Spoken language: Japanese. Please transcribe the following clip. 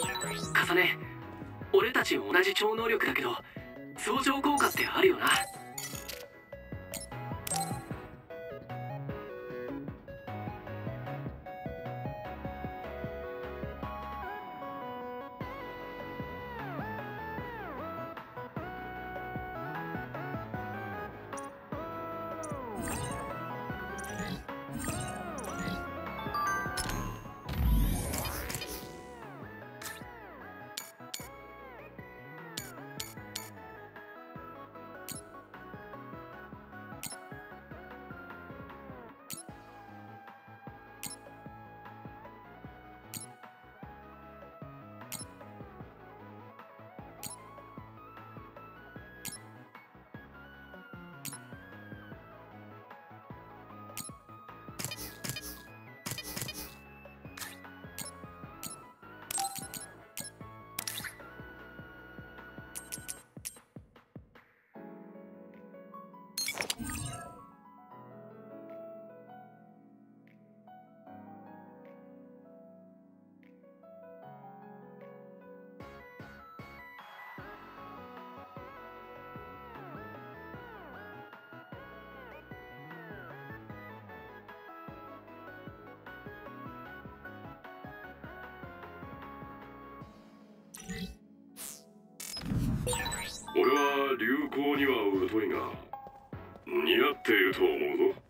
重ね俺たち同じ超能力だけど相乗効果ってあるよな。向には疎いが似合っていると思うぞ。